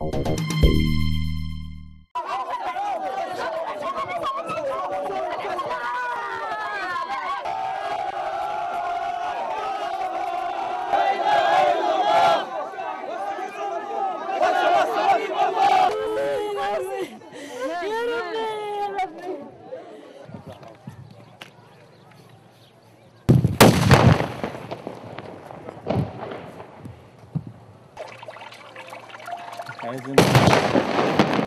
Nossa! 孩子 차.